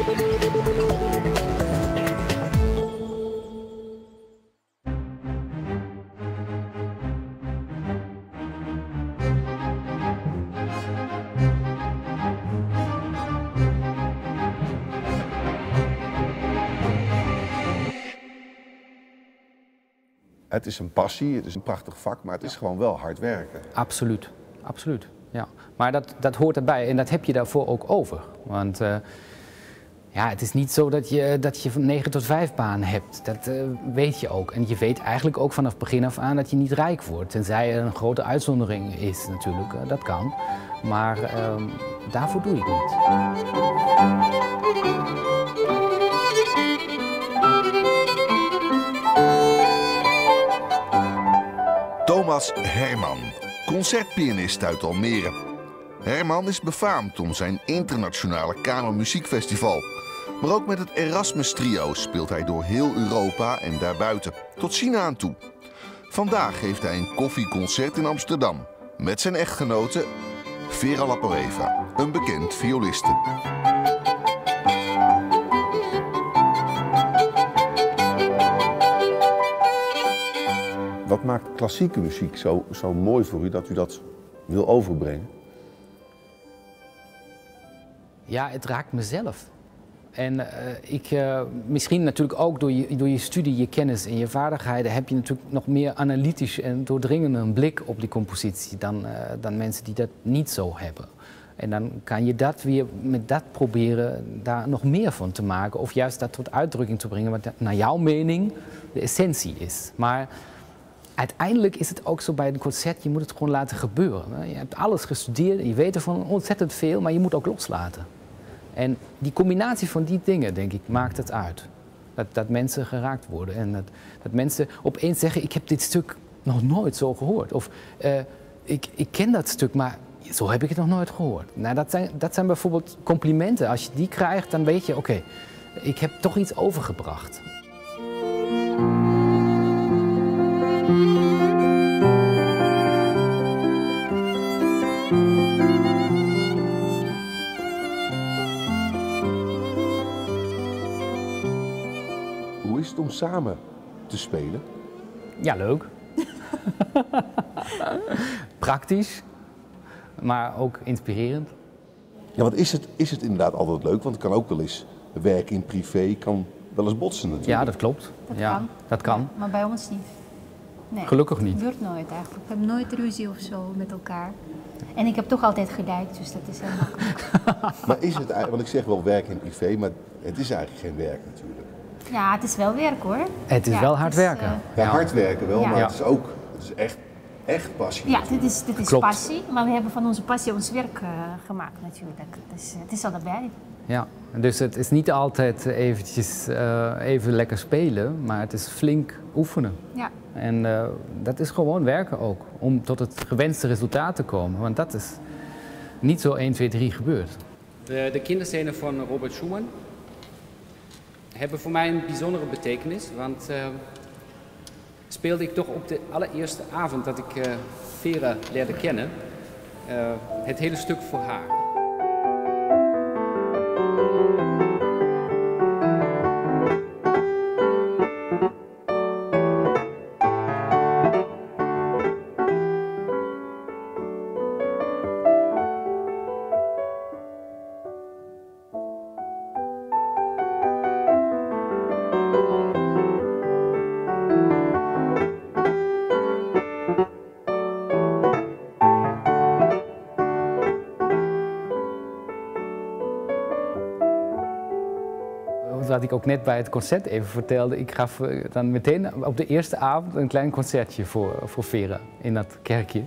Het is een passie, het is een prachtig vak, maar het is gewoon wel hard werken. Absoluut, absoluut. Ja. Maar dat, dat hoort erbij en dat heb je daarvoor ook over. Want uh, ja, het is niet zo dat je, dat je van 9 tot 5 baan hebt. Dat uh, weet je ook. En je weet eigenlijk ook vanaf begin af aan dat je niet rijk wordt. Tenzij er een grote uitzondering is natuurlijk, uh, dat kan. Maar daarvoor doe je het niet. Thomas Herman, concertpianist uit Almere. Herman is befaamd om zijn internationale kamermuziekfestival. Maar ook met het Erasmus Trio speelt hij door heel Europa en daarbuiten, tot China aan toe. Vandaag geeft hij een koffieconcert in Amsterdam met zijn echtgenote Vera Laporeva, een bekend violiste. Wat maakt klassieke muziek zo, zo mooi voor u dat u dat wil overbrengen? Ja, het raakt mezelf. En uh, ik, uh, misschien natuurlijk ook door je, door je studie, je kennis en je vaardigheden heb je natuurlijk nog meer analytisch en doordringende een blik op die compositie dan, uh, dan mensen die dat niet zo hebben. En dan kan je dat weer met dat proberen daar nog meer van te maken. Of juist dat tot uitdrukking te brengen wat naar jouw mening de essentie is. Maar uiteindelijk is het ook zo bij een concert, je moet het gewoon laten gebeuren. Je hebt alles gestudeerd, je weet ervan ontzettend veel, maar je moet ook loslaten. En die combinatie van die dingen, denk ik, maakt het uit. Dat, dat mensen geraakt worden en dat, dat mensen opeens zeggen, ik heb dit stuk nog nooit zo gehoord. Of uh, ik, ik ken dat stuk, maar zo heb ik het nog nooit gehoord. Nou, dat, zijn, dat zijn bijvoorbeeld complimenten. Als je die krijgt, dan weet je, oké, ik heb toch iets overgebracht. Om samen te spelen? Ja, leuk. Praktisch, maar ook inspirerend. Ja, want is het, is het inderdaad altijd leuk? Want het kan ook wel eens werk in privé kan wel eens botsen natuurlijk. Ja, dat klopt. Dat ja, kan. Dat kan. Ja, maar bij ons niet. Nee, Gelukkig niet. Het gebeurt nooit eigenlijk. We hebben nooit ruzie of zo met elkaar. En ik heb toch altijd gelijk, dus dat is heel makkelijk. Maar is het eigenlijk, want ik zeg wel werk in privé, maar het is eigenlijk geen werk natuurlijk. Ja, het is wel werk hoor. Het is Ja, wel hard is, werken. eh, Ja, hard werken wel, Ja. maar Ja. het is ook het is echt, echt passie. ja, dit is, dit is Klopt. passie, maar we hebben van onze passie ons werk eh, gemaakt natuurlijk. Dus het is allebei. Ja, dus het is niet altijd eventjes eh, even lekker spelen, maar het is flink oefenen. Ja. En eh, dat is gewoon werken ook, om tot het gewenste resultaat te komen. Want dat is niet zo 1, 2, 3 gebeurd. De, de van Robert Schumann hebben voor mij een bijzondere betekenis. Want eh, speelde ik toch op de allereerste avond dat ik eh, Vera leerde kennen, eh, het hele stuk voor haar. Ik ook net bij het concert even vertelde, ik gaf eh, dan meteen op de eerste avond een klein concertje voor, voor Vera in dat kerkje.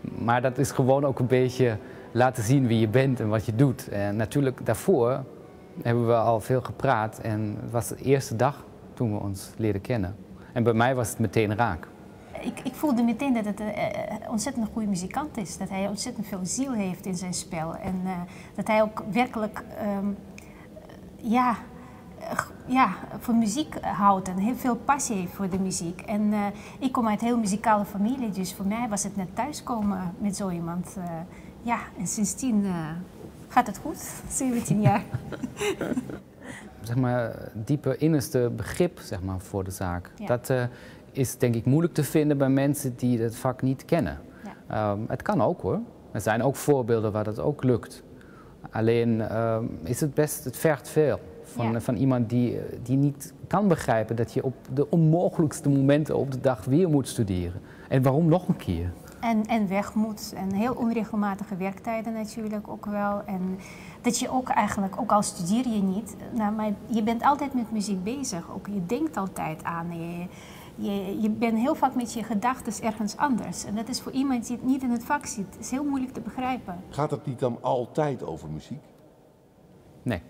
Maar dat is gewoon ook een beetje laten zien wie je bent en wat je doet. En natuurlijk daarvoor hebben we al veel gepraat en het was de eerste dag toen we ons leerden kennen. En bij mij was het meteen raak. Ik, ik voelde meteen dat het eh, eh, ontzettend een goede muzikant is. Dat hij ontzettend veel ziel heeft in zijn spel. En dat hij ook werkelijk ehm, ja, ja, voor muziek houdt en heel veel passie heeft voor de muziek. En eh, ik kom uit een heel muzikale familie, dus voor mij was het net thuiskomen met zo iemand. eh, ja, en sindsdien eh, Gaat het goed? 17 jaar. zeg maar, diepe innerste begrip zeg maar, voor de zaak. Ja. Dat is denk ik moeilijk te vinden bij mensen die het vak niet kennen. Ja. Ehm, het kan ook hoor. Er zijn ook voorbeelden waar dat ook lukt. Alleen ehm, is het best, het vergt veel van, Ja. van iemand die, eh, die niet kan begrijpen dat je op de onmogelijkste momenten op de dag weer moet studeren. En waarom nog een keer? En, en weg moet. En heel onregelmatige werktijden natuurlijk ook wel. En dat je ook eigenlijk, ook al studeer je niet, nou, maar je bent altijd met muziek bezig. Ook je denkt altijd aan. Je, je, je bent heel vaak met je gedachten ergens anders. En dat is voor iemand die het niet in het vak zit, is heel moeilijk te begrijpen. Gaat het niet dan altijd over muziek? Nee.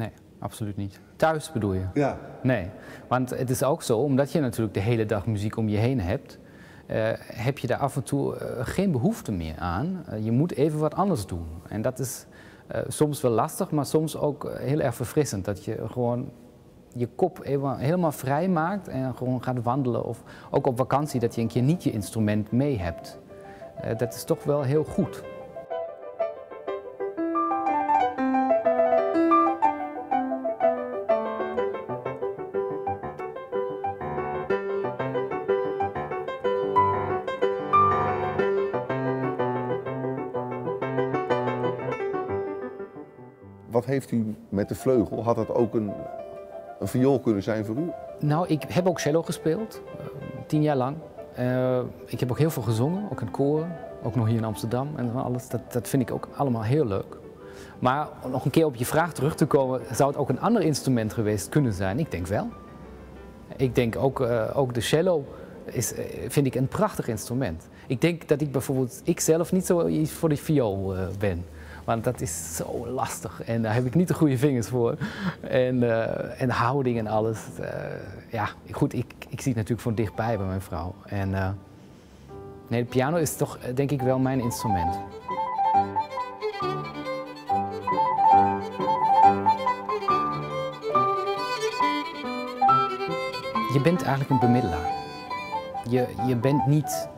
Nee, absoluut niet. Thuis bedoel je? Ja. Nee, want het is ook zo, omdat je natuurlijk de hele dag muziek om je heen hebt, eh, heb je daar af en toe eh, geen behoefte meer aan. Eh, je moet even wat anders doen. En dat is soms wel lastig, maar soms ook heel erg verfrissend. Dat je gewoon je kop even, helemaal vrij maakt en gewoon gaat wandelen. Of ook op vakantie, dat je een keer niet je instrument mee hebt. Dat is toch wel heel goed. Wat heeft u met de vleugel? Had dat ook een, een viool kunnen zijn voor u? Nou, ik heb ook cello gespeeld, eh, tien jaar lang. Eh, ik heb ook heel veel gezongen, ook in koor, ook nog hier in Amsterdam en alles. Dat, dat vind ik ook allemaal heel leuk. Maar om nog een keer op je vraag terug te komen, zou het ook een ander instrument geweest kunnen zijn? Ik denk wel. Ik denk ook, eh, ook de cello is, vind ik een prachtig instrument. Ik denk dat ik bijvoorbeeld, ik zelf niet zo iets voor de viool ben. Want dat is zo lastig en daar heb ik niet de goede vingers voor. En, eh, en houding en alles. eh, ja, goed, ik, ik zie het natuurlijk van dichtbij bij mijn vrouw. En eh, nee, de piano is toch denk ik wel mijn instrument. Je bent eigenlijk een bemiddelaar. Je, je bent niet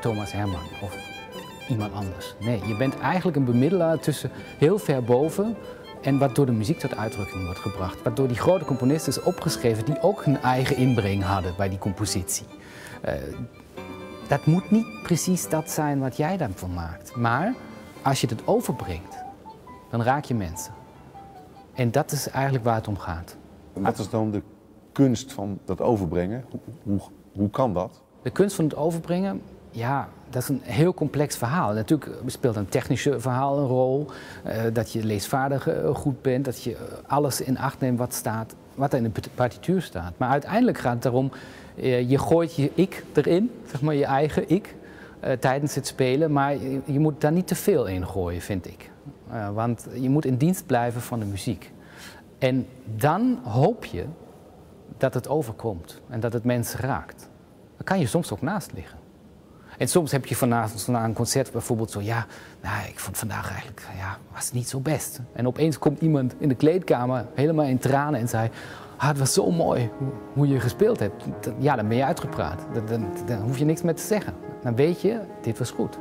Thomas Herman of iemand anders. Nee, je bent eigenlijk een bemiddelaar tussen heel ver boven en wat door de muziek tot uitdrukking wordt gebracht. Wat door die grote componisten is opgeschreven die ook hun eigen inbreng hadden bij die compositie. Eh, dat moet niet precies dat zijn wat jij daarvan maakt. Maar als je het overbrengt, dan raak je mensen. En dat is eigenlijk waar het om gaat. Wat is dan de kunst van dat overbrengen? Hoe, hoe, hoe kan dat? De kunst van het overbrengen, ja, dat is een heel complex verhaal. Natuurlijk speelt een technische verhaal een rol. eh, dat je leesvaardig eh, goed bent, dat je alles in acht neemt wat, staat, wat er in de partituur staat. Maar uiteindelijk gaat het erom, eh, je gooit je ik erin, zeg maar je eigen ik, tijdens het spelen. Maar je, je moet daar niet te veel in gooien, vind ik. Want je moet in dienst blijven van de muziek. En dan hoop je dat het overkomt en dat het mensen raakt. Dan kan je soms ook naast liggen. En soms heb je vanavond na een concert bijvoorbeeld zo, ja, nou, ik vond vandaag eigenlijk, ja, was niet zo best. En opeens komt iemand in de kleedkamer helemaal in tranen en zei, ah, het was zo mooi hoe, je gespeeld hebt. Ja, dan ben je uitgepraat. Dan, dan, dan hoef je niks meer te zeggen. Dan weet je, dit was goed.